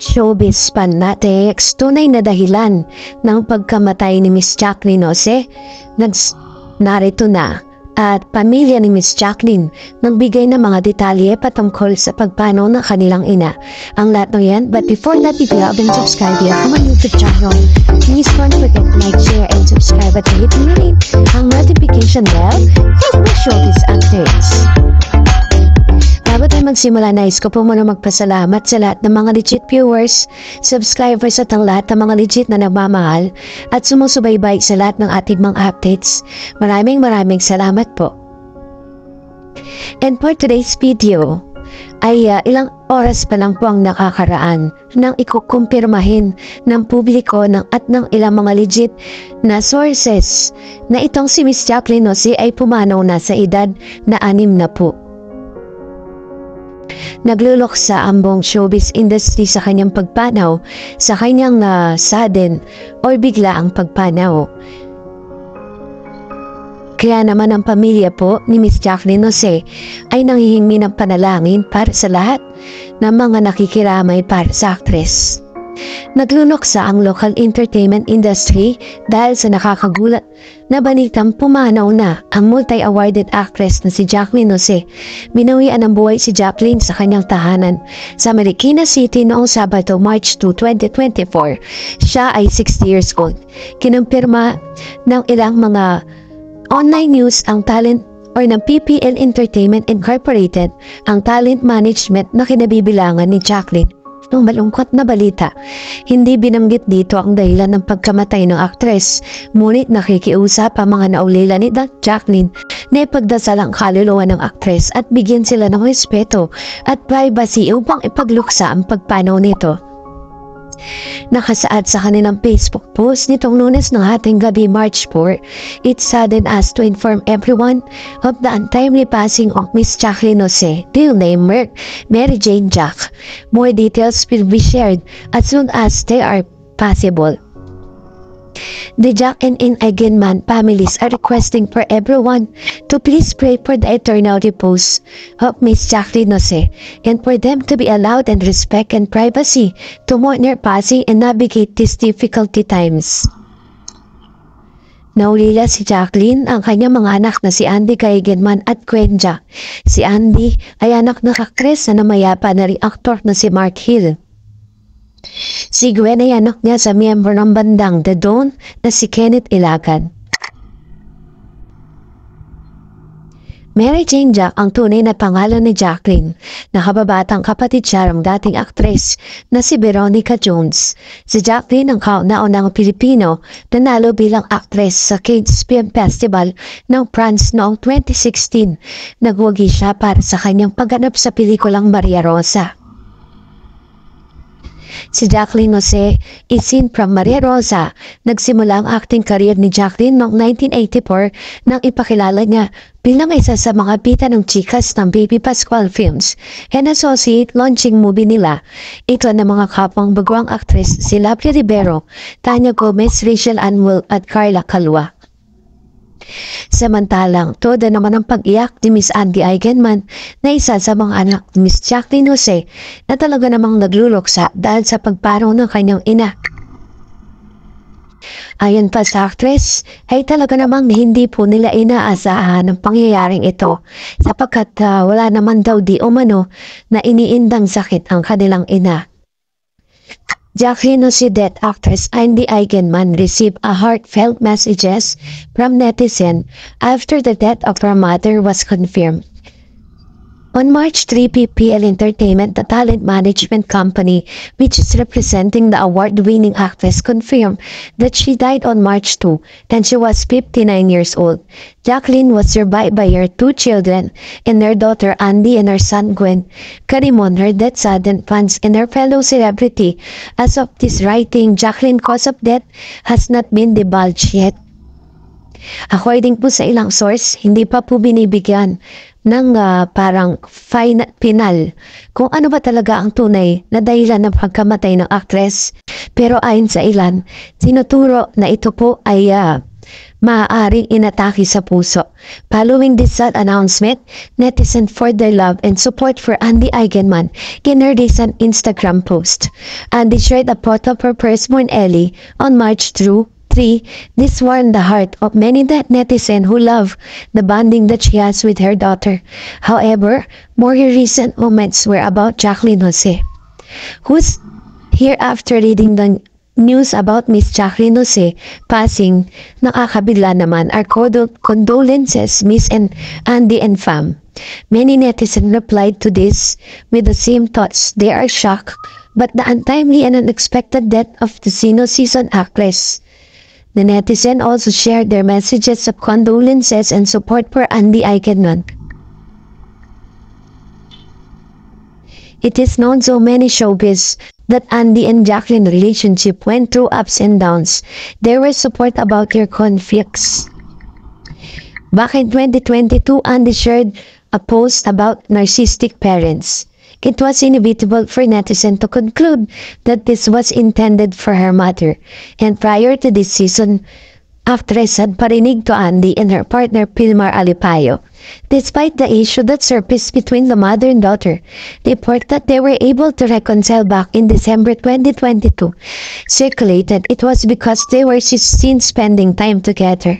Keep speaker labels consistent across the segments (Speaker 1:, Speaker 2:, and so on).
Speaker 1: Showbiz fanatics, tunay na dahilan ng pagkamatay ni Miss Jacqueline Jose, nags narito na at pamilya ni Miss Jacqueline nagbigay ng mga detalye patungkol sa pagpano ng kanilang ina. Ang lahat ng yan, but before that, if you haven't subscribed yet to my YouTube channel, please don't forget to like, share, and subscribe at hit rin ang notification bell for more showbiz updates. Bago tayo magsimula, nais ko po muna magpasalamat sa lahat ng mga legit viewers, subscribers at ang lahat ng mga legit na nagmamahal at sumusubaybay sa lahat ng ating mga updates. Maraming maraming salamat po. And for today's video, ay uh, ilang oras pa lang po ang nakakaraan nang ikukumpirmahin ng publiko ng at ng ilang mga legit na sources na itong si Miss Jacqueline Jose ay pumanaw na sa edad na anim na po. Nagluloksa ang buong showbiz industry sa kanyang pagpanaw, sa kanyang uh, sudden or bigla ang pagpanaw. Kaya naman ang pamilya po ni Miss Jacqueline Jose ay nanghihingi ng panalangin para sa lahat ng mga nakikiramay para sa actress. Nagluloksa ang local entertainment industry dahil sa nakakagulat na balitang pumanaw na ang multi-awarded actress na si Jacqueline Jose. Binawian ng buhay si Jacqueline sa kanyang tahanan sa Marikina City noong Sabado, March 2, 2024. Siya ay 60 years old. Kinumpirma ng ilang mga online news ang talent or ng PPL Entertainment Incorporated ang talent management na kinabibilangan ni Jacqueline ng malungkot na balita. Hindi binanggit dito ang dahilan ng pagkamatay ng aktres, ngunit nakikiusap ang mga naulila ni Jacqueline na ipagdasal ang kaluluwa ng aktres at bigyan sila ng respeto at privacy upang ipagluksa ang pagpanaw nito. Nakasaad sa kanilang Facebook post nitong lunes ng ating gabi March 4, it saddened us to inform everyone of the untimely passing of Miss Jacqueline Jose, real name Merck, Mary Jane Jack. More details will be shared as soon as they are possible. The Jack and In Eigenman families are requesting for everyone to please pray for the eternal repose of Miss Jacqueline Jose and for them to be allowed and respect and privacy to mourn their passing and navigate these difficulty times. Naulila si Jacqueline ang kanyang mga anak na si Andy Kaigenman at Quenja. Si Andy ay anak ng aktres na namayapa na rin aktor na si Mark Hill. Si Gwen ay anak niya sa miyembro ng bandang The Dawn na si Kenneth Ilagan. Mary Jane Jack ang tunay na pangalan ni Jacqueline. Nakababatang kapatid siya ng dating aktres na si Veronica Jones. Si Jacqueline ang kauna-unang Pilipino na nalo bilang aktres sa Cannes Film Festival ng France noong 2016. Nagwagi siya para sa kanyang pagganap sa pelikulang Maria Rosa. Si Jacqueline Jose isin from Maria Rosa. Nagsimula ang acting career ni Jacqueline noong 1984 nang ipakilala niya bilang isa sa mga pita ng chikas ng Baby Pascual Films and associate launching movie nila. Ito na mga kapwang bagwang actress si Lapia Rivero, Tanya Gomez, Rachel Anwell at Carla Calua. Samantalang, todo naman ang pag-iyak ni Miss Andy Eigenman na isa sa mga anak ni Miss Jacqueline Jose na talaga namang nagluloksa dahil sa pagparaw ng kanyang ina. Ayon pa sa actress, ay talaga namang hindi po nila inaasahan ang pangyayaring ito sapagkat uh, wala naman daw di umano na iniindang sakit ang kanilang ina. Jacqueline Osidet actress Andy Eigenman received a heartfelt messages from netizen after the death of her mother was confirmed. On March 3, PPL Entertainment, the talent management company which is representing the award-winning actress, confirmed that she died on March 2 and she was 59 years old. Jacqueline was survived by her two children and their daughter Andy and her son Gwen. Karimon, her death saddened fans and her fellow celebrity. As of this writing, Jacqueline cause of death has not been divulged yet. According po sa ilang source, hindi pa po binibigyan ng uh, parang final, final kung ano ba talaga ang tunay na dahilan ng pagkamatay ng actress. Pero ayon sa ilan, sinuturo na ito po ay uh, maaaring inatake sa puso. Following this sad announcement, netizen for their love and support for Andy Eigenman in her recent Instagram post. Andy shared a photo of her firstborn Ellie on March through 3. This warmed the heart of many net netizens who love the bonding that she has with her daughter. However, more recent moments were about Jacqueline Jose, who's here after reading the news about Miss Jacqueline Jose passing, nakakabigla naman our condo- condolences Miss and Andy and fam. Many netizens replied to this with the same thoughts. They are shocked but the untimely and unexpected death of the Sino season actress. The netizen also shared their messages of condolences and support for Andy Eigenman. It is known so many showbiz that Andy and Jacqueline relationship went through ups and downs. There was support about their conflicts. Back in 2022, Andy shared a post about narcissistic parents. It was inevitable for netizen to conclude that this was intended for her mother. And prior to this season, actress had parinig to Andy and her partner Pilmar Alipayo. Despite the issue that surfaced between the mother and daughter, report that they were able to reconcile back in December 2022 circulated it was because they were seen spending time together.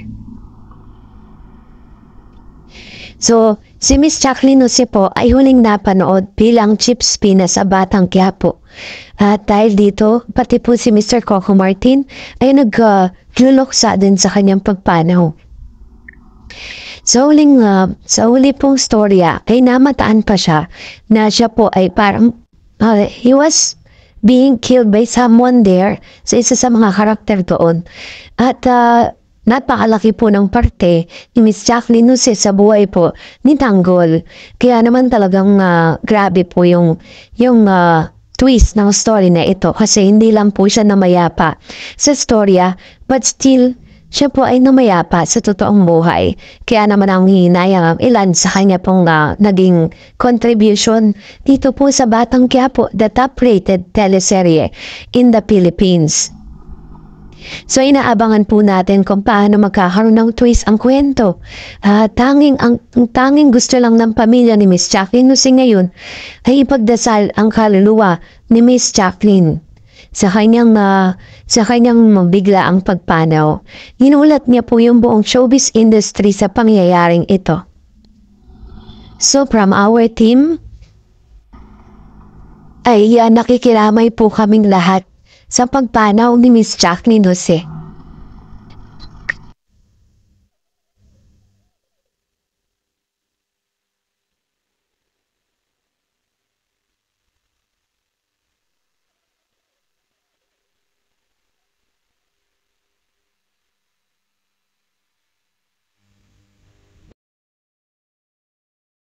Speaker 1: So, si Miss Jacqueline Jose po ay huling napanood bilang chip spina sa Batang Quiapo. At dahil dito, pati po si Mr. Coco Martin ay nagluluksa din sa kanyang pagpanaw. Sa huling, uh, sa huli pong storya, ay namataan pa siya na siya po ay parang, uh, he was being killed by someone there sa isa sa mga karakter doon. At uh, Napakalaki po ng parte ni Miss Jacqueline Jose sa buhay po ni Tanggol. Kaya naman talagang uh, grabe po yung, yung uh, twist ng story na ito kasi hindi lang po siya namayapa sa storya but still siya po ay namayapa sa totoong buhay. Kaya naman ang hinayang ilan sa kanya pong uh, naging contribution dito po sa Batang Quiapo, the top-rated teleserye in the Philippines. So inaabangan po natin kung paano magkakaroon ng twist ang kwento. Uh, tanging, ang, ang tanging gusto lang ng pamilya ni Miss Jacqueline Nusi ngayon ay ipagdasal ang kaluluwa ni Miss Jacqueline sa kanyang uh, sa kanyang mabigla ang pagpanaw. Ginulat niya po yung buong showbiz industry sa pangyayaring ito. So from our team, ay uh, nakikiramay po kaming lahat sa pagpanaw ni Miss Jacqueline Jose.